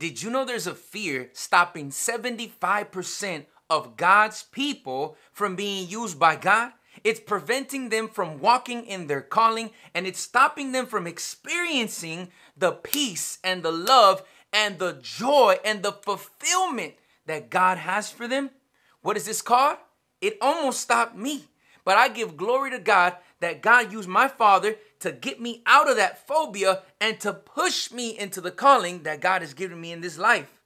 Did you know there's a fear stopping 75% of God's people from being used by God? It's preventing them from walking in their calling and it's stopping them from experiencing the peace and the love and the joy and the fulfillment that God has for them. What is this called? It almost stopped me. But I give glory to God that God used my father to get me out of that phobia and to push me into the calling that God has given me in this life.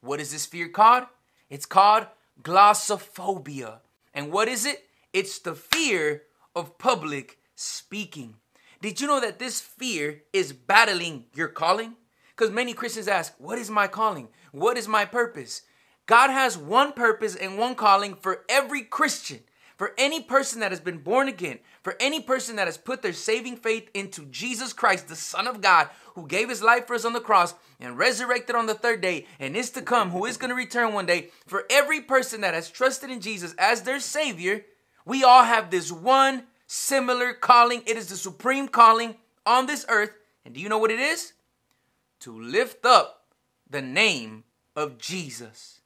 What is this fear called? It's called glossophobia. And what is it? It's the fear of public speaking. Did you know that this fear is battling your calling? Because many Christians ask, What is my calling? What is my purpose? God has one purpose and one calling for every Christian. For any person that has been born again, for any person that has put their saving faith into Jesus Christ, the Son of God, who gave his life for us on the cross and resurrected on the third day and is to come, who is going to return one day, for every person that has trusted in Jesus as their Savior, we all have this one similar calling. It is the supreme calling on this earth. And do you know what it is? To lift up the name of Jesus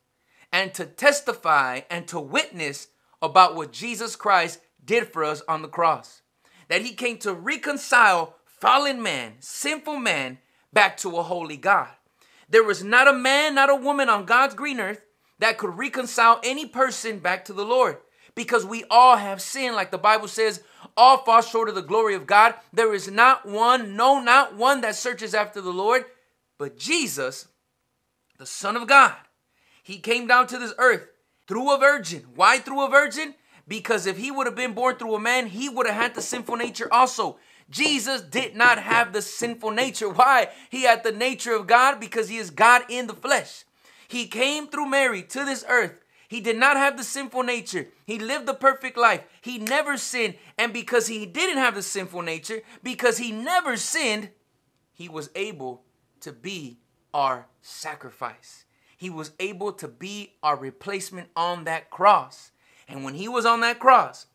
and to testify and to witness about what Jesus Christ did for us on the cross. That he came to reconcile fallen man, sinful man, back to a holy God. There was not a man, not a woman on God's green earth that could reconcile any person back to the Lord because we all have sinned, like the Bible says, all fall short of the glory of God. There is not one, no, not one that searches after the Lord, but Jesus, the Son of God. He came down to this earth through a virgin. Why through a virgin? Because if he would have been born through a man, he would have had the sinful nature also. Jesus did not have the sinful nature. Why? He had the nature of God because he is God in the flesh. He came through Mary to this earth. He did not have the sinful nature. He lived the perfect life. He never sinned. And because he didn't have the sinful nature, because he never sinned, he was able to be our sacrifice. He was able to be our replacement on that cross. And when he was on that cross,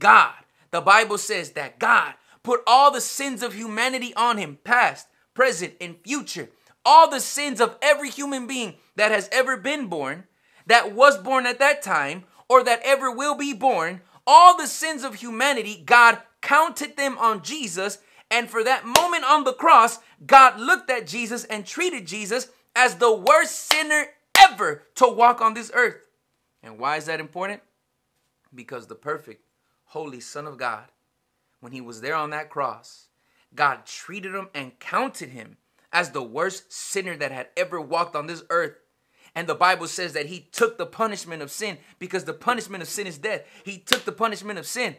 God, the Bible says that God put all the sins of humanity on him, past, present, and future. All the sins of every human being that has ever been born, that was born at that time, or that ever will be born, all the sins of humanity, God counted them on Jesus. And for that moment on the cross, God looked at Jesus and treated Jesus as the worst sinner ever to walk on this earth. And why is that important? Because the perfect, holy Son of God, when he was there on that cross, God treated him and counted him as the worst sinner that had ever walked on this earth. And the Bible says that he took the punishment of sin because the punishment of sin is death. He took the punishment of sin.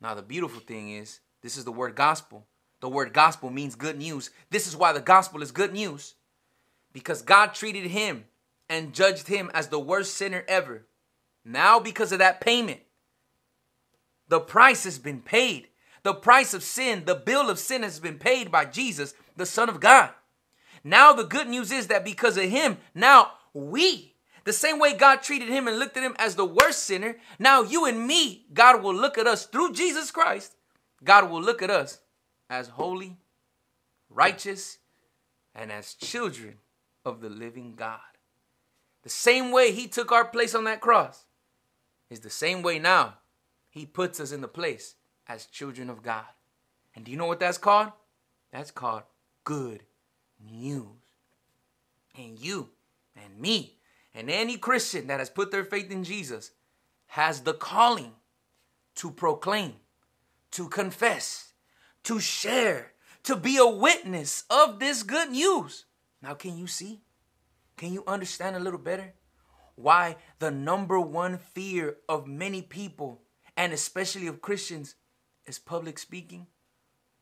Now, the beautiful thing is, this is the word gospel. The word gospel means good news. This is why the gospel is good news because God treated him and judged him as the worst sinner ever. Now, because of that payment, the price has been paid. The price of sin, the bill of sin has been paid by Jesus, the Son of God. Now, the good news is that because of him, now we, the same way God treated him and looked at him as the worst sinner, now you and me, God will look at us through Jesus Christ. God will look at us as holy, righteous, and as children of the living God. The same way he took our place on that cross is the same way now he puts us in the place as children of God. And do you know what that's called? That's called good news. And you and me and any Christian that has put their faith in Jesus has the calling to proclaim, to confess, to share, to be a witness of this good news. Now, can you see? Can you understand a little better? Why the number one fear of many people, and especially of Christians, is public speaking?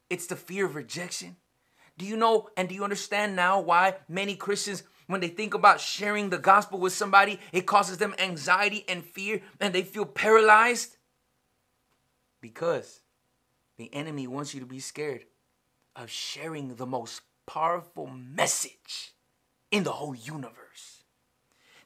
It's the fear of rejection. Do you know and do you understand now why many Christians, when they think about sharing the gospel with somebody, it causes them anxiety and fear and they feel paralyzed? Because the enemy wants you to be scared of sharing the most powerful message in the whole universe.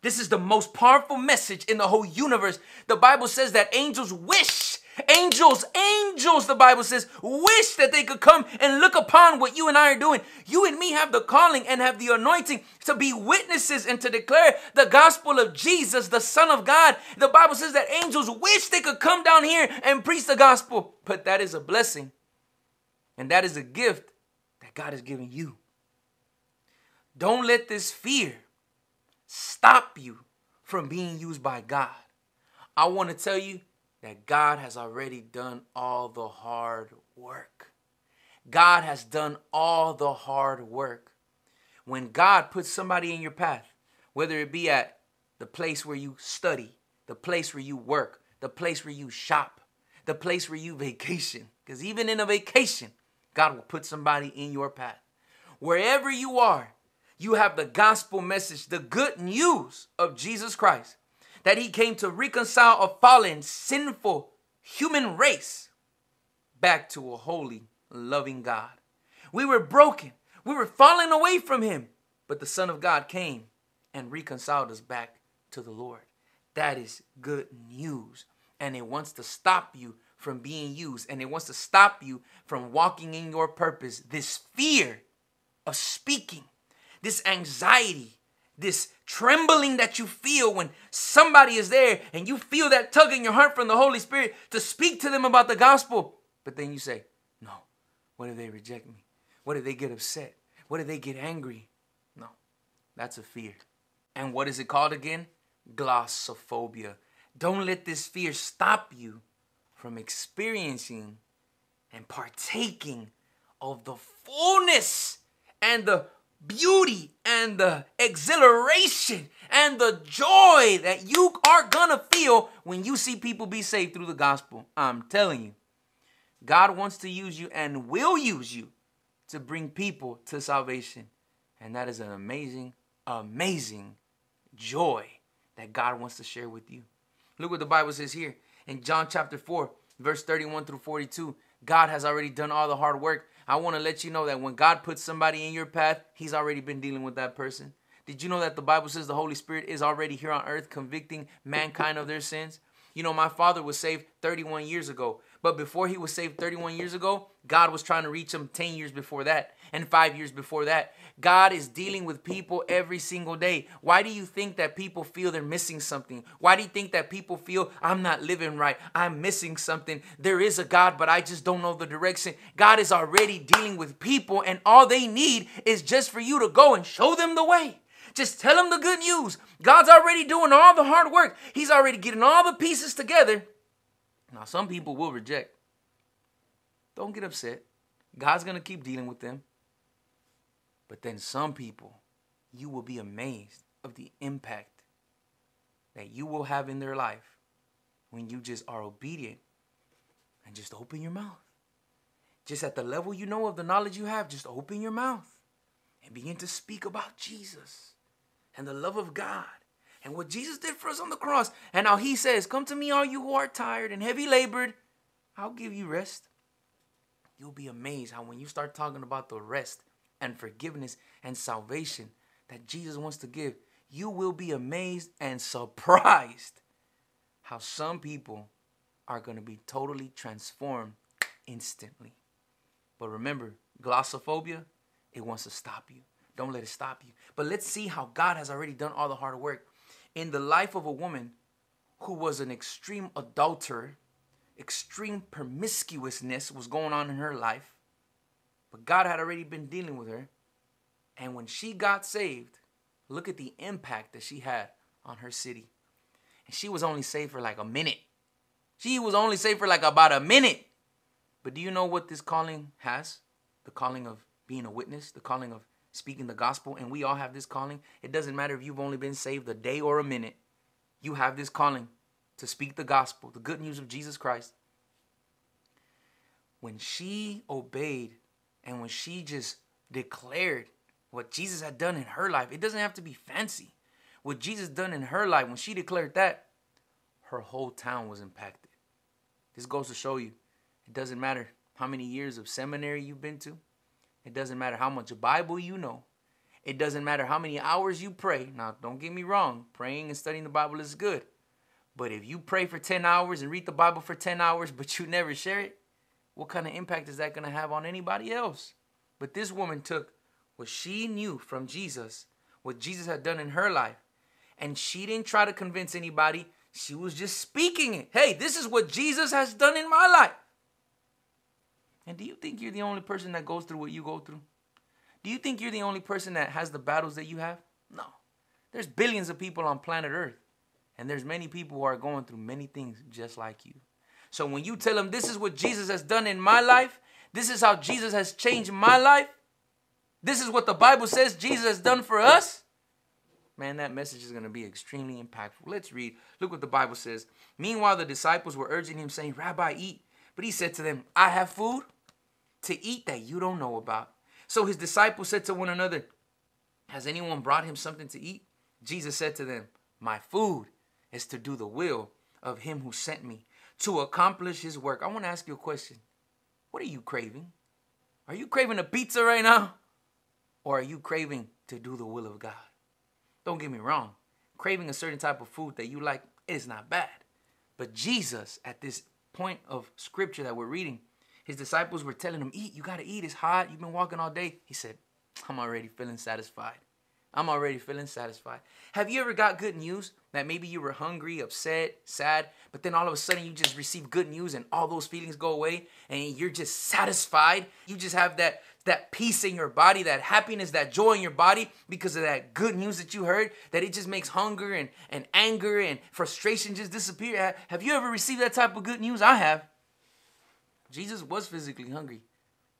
This is the most powerful message in the whole universe. The Bible says that angels wish Angels, angels, the Bible says, wish that they could come and look upon what you and I are doing. You and me have the calling and have the anointing to be witnesses and to declare the gospel of Jesus, the Son of God. The Bible says that angels wish they could come down here and preach the gospel, but that is a blessing and that is a gift that God has given you. Don't let this fear stop you from being used by God. I want to tell you that God has already done all the hard work. God has done all the hard work. When God puts somebody in your path, whether it be at the place where you study, the place where you work, the place where you shop, the place where you vacation, because even in a vacation, God will put somebody in your path. Wherever you are, you have the gospel message, the good news of Jesus Christ that he came to reconcile a fallen, sinful human race back to a holy, loving God. We were broken, we were falling away from him, but the Son of God came and reconciled us back to the Lord. That is good news. And it wants to stop you from being used, and it wants to stop you from walking in your purpose. This fear of speaking, this anxiety, this trembling that you feel when somebody is there and you feel that tug in your heart from the Holy Spirit to speak to them about the gospel. But then you say, No, what if they reject me? What if they get upset? What if they get angry? No, that's a fear. And what is it called again? Glossophobia. Don't let this fear stop you from experiencing and partaking of the fullness and the beauty and the exhilaration and the joy that you are gonna feel when you see people be saved through the gospel. I'm telling you, God wants to use you and will use you to bring people to salvation. And that is an amazing, amazing joy that God wants to share with you. Look what the Bible says here in John chapter 4, verse 31 through 42. God has already done all the hard work I want to let you know that when God puts somebody in your path, He's already been dealing with that person. Did you know that the Bible says the Holy Spirit is already here on earth convicting mankind of their sins? You know, my father was saved 31 years ago. But before he was saved 31 years ago, God was trying to reach him 10 years before that and five years before that. God is dealing with people every single day. Why do you think that people feel they're missing something? Why do you think that people feel I'm not living right? I'm missing something. There is a God, but I just don't know the direction. God is already dealing with people, and all they need is just for you to go and show them the way. Just tell them the good news. God's already doing all the hard work, He's already getting all the pieces together. Now, some people will reject. Don't get upset. God's going to keep dealing with them. But then some people, you will be amazed of the impact that you will have in their life when you just are obedient and just open your mouth. Just at the level you know of the knowledge you have, just open your mouth and begin to speak about Jesus and the love of God and what Jesus did for us on the cross. And now he says, Come to me, all you who are tired and heavy labored, I'll give you rest. You'll be amazed how when you start talking about the rest and forgiveness and salvation that Jesus wants to give, you will be amazed and surprised how some people are going to be totally transformed instantly. But remember, glossophobia, it wants to stop you. Don't let it stop you. But let's see how God has already done all the hard work in the life of a woman who was an extreme adulterer, extreme promiscuousness was going on in her life, but God had already been dealing with her. And when she got saved, look at the impact that she had on her city. And she was only saved for like a minute. She was only saved for like about a minute. But do you know what this calling has? The calling of being a witness, the calling of speaking the gospel, and we all have this calling. It doesn't matter if you've only been saved a day or a minute, you have this calling to speak the gospel, the good news of Jesus Christ. When she obeyed and when she just declared what Jesus had done in her life, it doesn't have to be fancy. What Jesus done in her life, when she declared that, her whole town was impacted. This goes to show you it doesn't matter how many years of seminary you've been to. It doesn't matter how much Bible you know. It doesn't matter how many hours you pray. Now, don't get me wrong, praying and studying the Bible is good. But if you pray for 10 hours and read the Bible for 10 hours, but you never share it, what kind of impact is that going to have on anybody else? But this woman took what she knew from Jesus, what Jesus had done in her life, and she didn't try to convince anybody. She was just speaking it. Hey, this is what Jesus has done in my life. And do you think you're the only person that goes through what you go through? Do you think you're the only person that has the battles that you have? No. There's billions of people on planet Earth, and there's many people who are going through many things just like you. So when you tell them this is what Jesus has done in my life, this is how Jesus has changed my life, this is what the Bible says Jesus has done for us, man, that message is going to be extremely impactful. Let's read. Look what the Bible says. Meanwhile, the disciples were urging him, saying, Rabbi, eat. But he said to them, I have food to eat that you don't know about. So his disciples said to one another, Has anyone brought him something to eat? Jesus said to them, My food is to do the will of him who sent me, to accomplish his work. I want to ask you a question. What are you craving? Are you craving a pizza right now? Or are you craving to do the will of God? Don't get me wrong. Craving a certain type of food that you like is not bad. But Jesus, at this point of scripture that we're reading, his disciples were telling him, Eat, you got to eat. It's hot. You've been walking all day. He said, I'm already feeling satisfied. I'm already feeling satisfied. Have you ever got good news that maybe you were hungry, upset, sad, but then all of a sudden you just receive good news and all those feelings go away and you're just satisfied? You just have that that peace in your body, that happiness, that joy in your body because of that good news that you heard, that it just makes hunger and, and anger and frustration just disappear. Have you ever received that type of good news? I have. Jesus was physically hungry,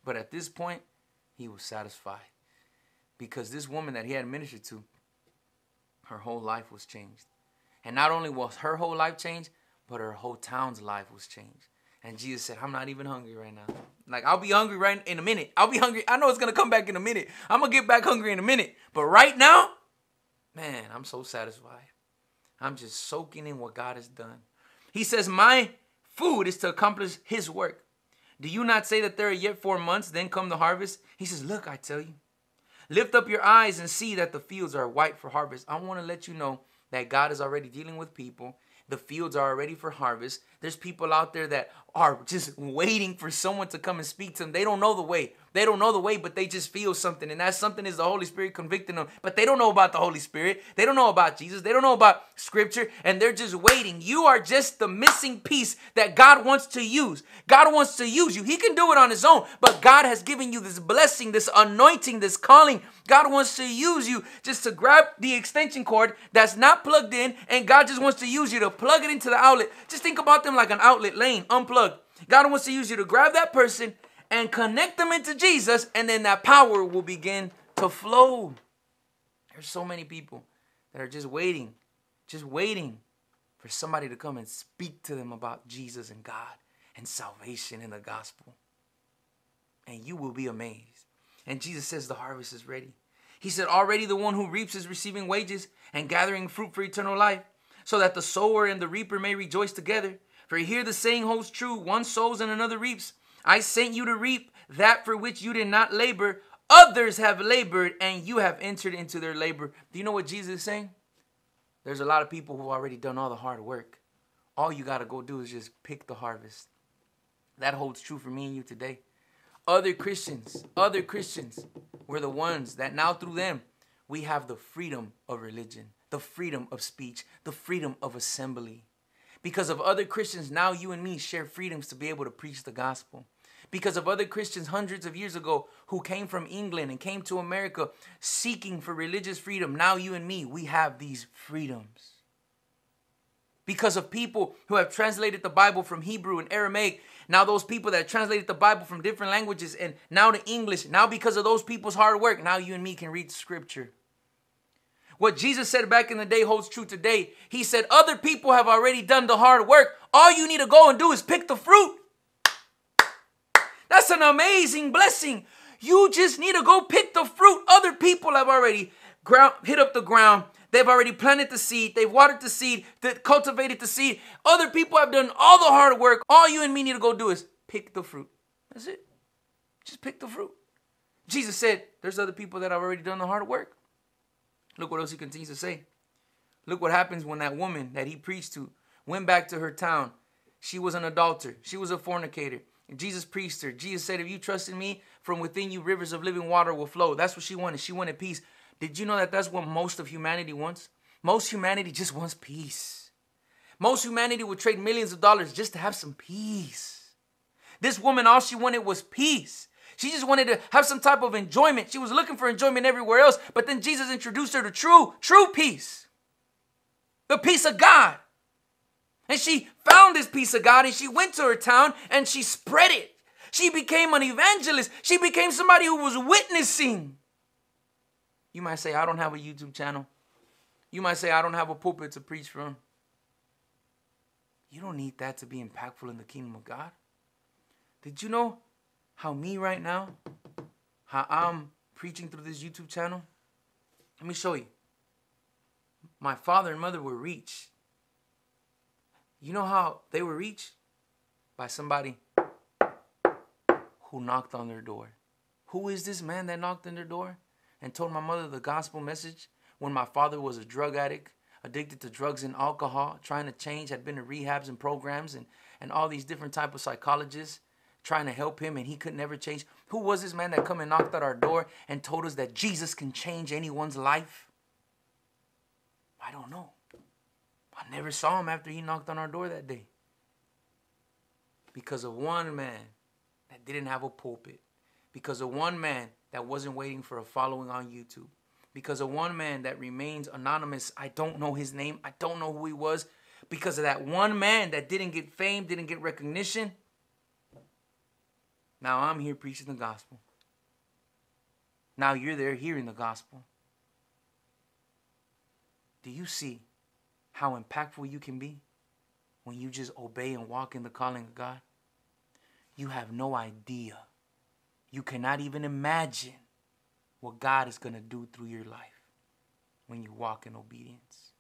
but at this point, he was satisfied because this woman that he had ministered to, her whole life was changed. And not only was her whole life changed, but her whole town's life was changed. And Jesus said, I'm not even hungry right now. Like, I'll be hungry right in a minute. I'll be hungry. I know it's going to come back in a minute. I'm going to get back hungry in a minute. But right now, man, I'm so satisfied. I'm just soaking in what God has done. He says, My food is to accomplish His work. Do you not say that there are yet four months, then come the harvest? He says, Look, I tell you, lift up your eyes and see that the fields are white for harvest. I want to let you know that God is already dealing with people the fields are already for harvest. There's people out there that are just waiting for someone to come and speak to them. They don't know the way. They don't know the way, but they just feel something. And that something is the Holy Spirit convicting them. But they don't know about the Holy Spirit. They don't know about Jesus. They don't know about Scripture. And they're just waiting. You are just the missing piece that God wants to use. God wants to use you. He can do it on His own. But God has given you this blessing, this anointing, this calling. God wants to use you just to grab the extension cord that's not plugged in. And God just wants to use you to plug it into the outlet. Just think about them like an outlet lane, unplugged. God wants to use you to grab that person and connect them into Jesus, and then that power will begin to flow. There's so many people that are just waiting, just waiting for somebody to come and speak to them about Jesus and God and salvation in the gospel. And you will be amazed. And Jesus says the harvest is ready. He said, Already the one who reaps is receiving wages and gathering fruit for eternal life, so that the sower and the reaper may rejoice together. For here the saying holds true one sows and another reaps. I sent you to reap that for which you did not labor. Others have labored, and you have entered into their labor. Do you know what Jesus is saying? There's a lot of people who've already done all the hard work. All you got to go do is just pick the harvest. That holds true for me and you today. Other Christians, other Christians, were the ones that now through them, we have the freedom of religion, the freedom of speech, the freedom of assembly. Because of other Christians, now you and me share freedoms to be able to preach the gospel. Because of other Christians hundreds of years ago who came from England and came to America seeking for religious freedom, now you and me, we have these freedoms. Because of people who have translated the Bible from Hebrew and Aramaic, now those people that translated the Bible from different languages and now to English, now because of those people's hard work, now you and me can read scripture. What Jesus said back in the day holds true today. He said, Other people have already done the hard work. All you need to go and do is pick the fruit. That's an amazing blessing. You just need to go pick the fruit. Other people have already ground, hit up the ground. They've already planted the seed. They've watered the seed. They cultivated the seed. Other people have done all the hard work. All you and me need to go do is pick the fruit. That's it. Just pick the fruit. Jesus said, There's other people that have already done the hard work. Look what else he continues to say. Look what happens when that woman that he preached to, went back to her town. She was an adulterer. She was a fornicator. And Jesus preached her. Jesus said, If you trust in me, from within you rivers of living water will flow. That's what she wanted. She wanted peace. Did you know that that's what most of humanity wants? Most humanity just wants peace. Most humanity would trade millions of dollars just to have some peace. This woman, all she wanted was peace. She just wanted to have some type of enjoyment. She was looking for enjoyment everywhere else, but then Jesus introduced her to true, true peace. The peace of God. And she found this peace of God and she went to her town and she spread it. She became an evangelist. She became somebody who was witnessing. You might say, I don't have a YouTube channel. You might say, I don't have a pulpit to preach from. You don't need that to be impactful in the kingdom of God. Did you know how me right now, how I'm preaching through this YouTube channel? Let me show you. My father and mother were reached. You know how they were reached? By somebody who knocked on their door. Who is this man that knocked on their door and told my mother the gospel message when my father was a drug addict, addicted to drugs and alcohol, trying to change, had been to rehabs and programs and, and all these different type of psychologists trying to help him and he could never change. Who was this man that come and knocked at our door and told us that Jesus can change anyone's life? I don't know. I never saw him after he knocked on our door that day. Because of one man that didn't have a pulpit. Because of one man that wasn't waiting for a following on YouTube. Because of one man that remains anonymous. I don't know his name. I don't know who he was. Because of that one man that didn't get fame, didn't get recognition. Now I'm here preaching the gospel. Now you're there hearing the gospel. Do you see how impactful you can be when you just obey and walk in the calling of God? You have no idea. You cannot even imagine what God is going to do through your life when you walk in obedience.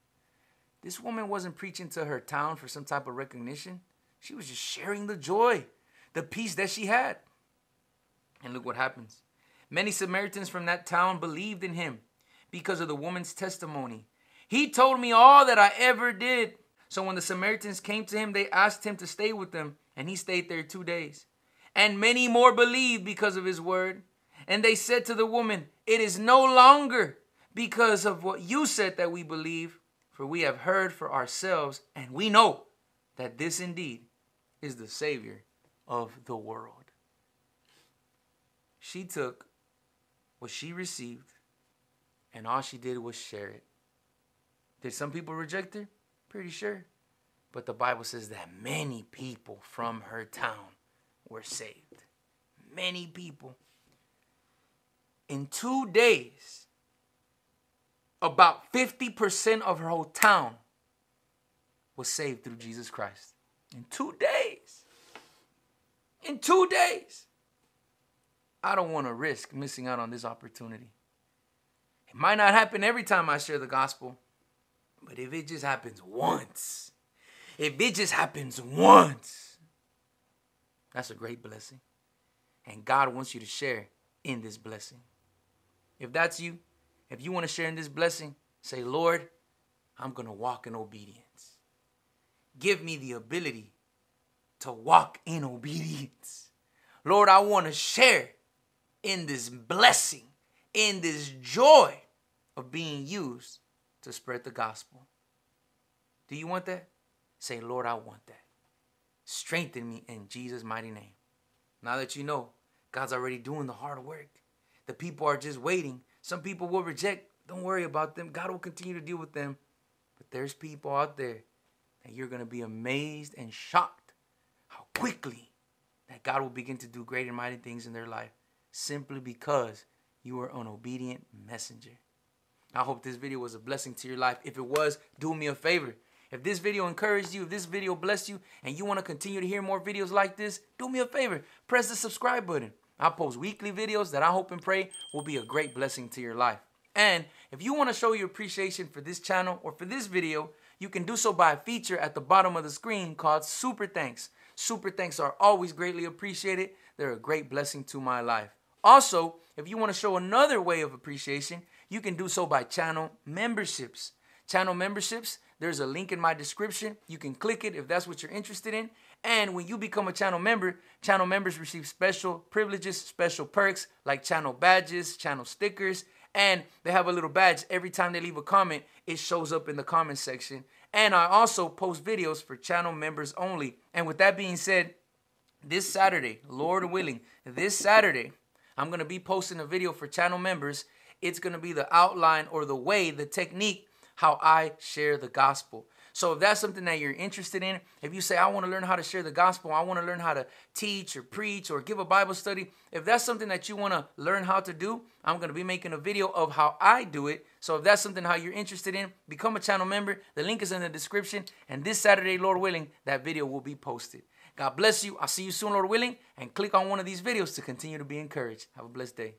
This woman wasn't preaching to her town for some type of recognition. She was just sharing the joy, the peace that she had. And look what happens. Many Samaritans from that town believed in him because of the woman's testimony. He told me all that I ever did. So when the Samaritans came to him, they asked him to stay with them, and he stayed there two days. And many more believed because of his word. And they said to the woman, It is no longer because of what you said that we believe, for we have heard for ourselves, and we know that this indeed is the Savior of the world. She took what she received and all she did was share it. Did some people reject her? Pretty sure. But the Bible says that many people from her town were saved. Many people. In two days, about 50% of her whole town was saved through Jesus Christ. In two days. In two days. I don't want to risk missing out on this opportunity. It might not happen every time I share the gospel, but if it just happens once, if it just happens once, that's a great blessing. And God wants you to share in this blessing. If that's you, if you want to share in this blessing, say, Lord, I'm going to walk in obedience. Give me the ability to walk in obedience. Lord, I want to share in this blessing, in this joy of being used to spread the gospel. Do you want that? Say, Lord, I want that. Strengthen me in Jesus' mighty name. Now that you know, God's already doing the hard work. The people are just waiting. Some people will reject. Don't worry about them. God will continue to deal with them. But there's people out there that you're going to be amazed and shocked how quickly that God will begin to do great and mighty things in their life simply because you were an obedient messenger. I hope this video was a blessing to your life. If it was, do me a favor. If this video encouraged you, if this video blessed you, and you want to continue to hear more videos like this, do me a favor. Press the subscribe button. I post weekly videos that I hope and pray will be a great blessing to your life. And if you want to show your appreciation for this channel or for this video, you can do so by a feature at the bottom of the screen called Super Thanks. Super Thanks are always greatly appreciated. They're a great blessing to my life. Also, if you want to show another way of appreciation, you can do so by channel memberships. Channel memberships, there's a link in my description. You can click it if that's what you're interested in. And when you become a channel member, channel members receive special privileges, special perks like channel badges, channel stickers, and they have a little badge every time they leave a comment. It shows up in the comment section. And I also post videos for channel members only. And with that being said, this Saturday, Lord willing, this Saturday, I'm going to be posting a video for channel members. It's going to be the outline or the way, the technique, how I share the gospel. So if that's something that you're interested in, if you say, I want to learn how to share the gospel, I want to learn how to teach or preach or give a Bible study, if that's something that you want to learn how to do, I'm going to be making a video of how I do it. So if that's something how you're interested in, become a channel member. The link is in the description. And this Saturday, Lord willing, that video will be posted. God bless you. I'll see you soon, Lord willing. And click on one of these videos to continue to be encouraged. Have a blessed day.